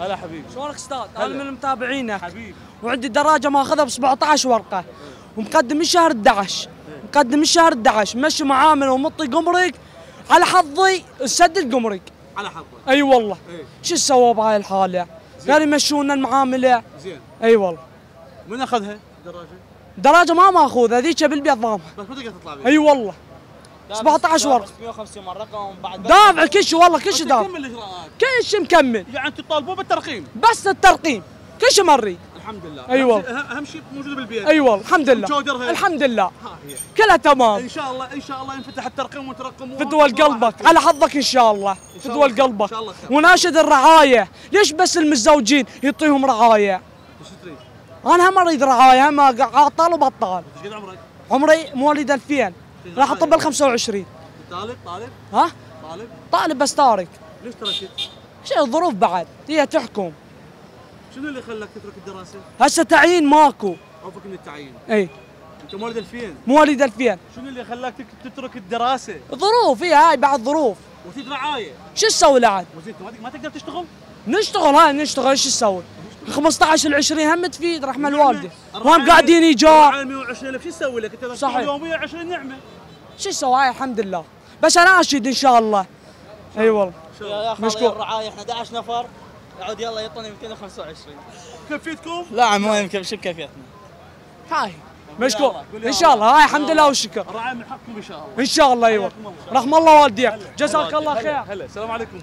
هلا حبيبي. شلونك أستاذ؟ هلا. أنا من متابعينك حبيبي. وعندي دراجة ماخذها ب 17 ورقة. ومقدم من شهر 11 مقدم من شهر 11 مشي معامل ومطي قمرك. على حظي سد القمرك على حظك. أي والله. إيه. شو سووا بهاي الحالة؟ قال يمشونا المعاملة. زين. أي والله. من أخذها الدراجة؟ دراجة ما ماخوذة. ذيك بالبيض ضامها بس ما تقدر تطلع بيها. أي والله. 17 ورقة. 150 رقم بعد دافع كل شيء والله كل شيء بس دافع. كمل الإجراءات. كل شيء مكمل. يعني تطالبون بالترقيم. بس الترقيم. كل شيء مري. الحمد لله. أهم شيء- أهم شيء موجوده بالبيت. اي والله الحمد لله. الحمد لله. ها هي. كلها تمام. إن شاء الله إن شاء الله ينفتح الترقيم وترقمون فدوى قلبك على حظك إن شاء الله. شاء خير. إن قلبك شاء الله خير. وناشد الرعاية. ليش بس المتزوجين يعطيهم رعاية؟ إيش تريد؟ أنا هم أريد رعاية هم عطال وبطال. إيش قد عمرك؟ عمري مواليد 2000 راح اطب ال 25 طالب طالب؟ ها؟ طالب؟ طالب بس تارك ليش تركت؟ شيء الظروف بعد؟ هي تحكم. شنو اللي خلاك تترك الدراسة؟ هسه تعيين ماكو. عوفك من التعيين. إي. أنت مواليد 2000 مواليد 2000 شنو اللي خلاك تترك الدراسة؟ ظروف هي هاي بعد ظروف. وتجي رعاية. شو تسوي لعد؟ انت ما- ما تقدر تشتغل؟ نشتغل هاي نشتغل شو تسوي؟ 15 ل 20 هم تفيد رحمة الوالدة. وهم قاعدين ايجار الرعاية 120 شو تسوي لك؟ انت صحيح. يوميا 20 نعمة. شو تسوي هاي الحمد لله. بس أنا اشهد إن شاء الله. أي والله. يا مشكور. الرعايه إحنا 11 نفر. يعود يلا يعطوني 225 كفيتكم؟ لا عم ما يمكن. شو بكيفيتنا هاي. مشكور إن شاء الله. هاي الحمد لله والشكر. الرعاية من حقكم إن شاء الله. إن شاء الله أيوه. رحم الله والديك. جزاك الله خير. هلا. السلام عليكم.